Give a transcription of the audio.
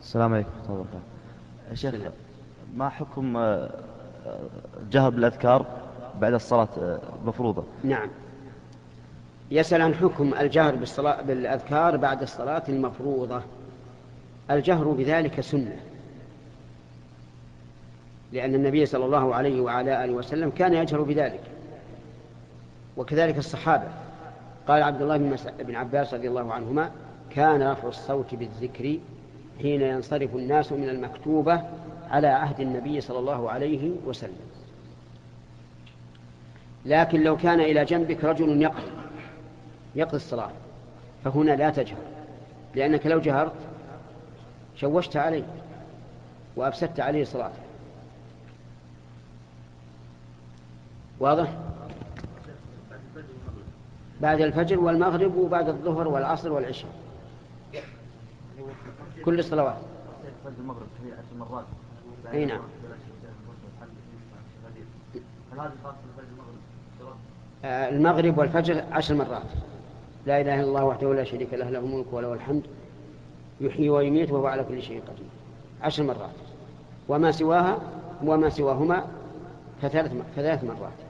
السلام عليكم ورحمة الله وبركاته. شيخ ما حكم آه، الجهر بالأذكار بعد الصلاة آه، المفروضة نعم. يسأل عن حكم الجهر بالصلاة بالأذكار بعد الصلاة المفروضة. الجهر بذلك سنة. لأن النبي صلى الله عليه وعلى آله وسلم كان يجهر بذلك. وكذلك الصحابة. قال عبد الله بن عباس رضي الله عنهما كان رفع الصوت بالذكر حين ينصرف الناس من المكتوبة على عهد النبي صلى الله عليه وسلم. لكن لو كان إلى جنبك رجل يقضي يقضي الصلاة فهنا لا تجهر لأنك لو جهرت شوشت عليه وأفسدت عليه صلاته. واضح؟ بعد الفجر والمغرب وبعد الظهر والعصر والعشاء. كل الصلوات. المغرب مرات إي نعم. آه، المغرب والفجر عشر مرات. لا إله إلا الله وحده لا شريك له له الملك وله الحمد يحيي ويميت وهو على كل شيء قدير. عشر مرات. وما سواها وما سواهما فثلاث فثلاث مرات.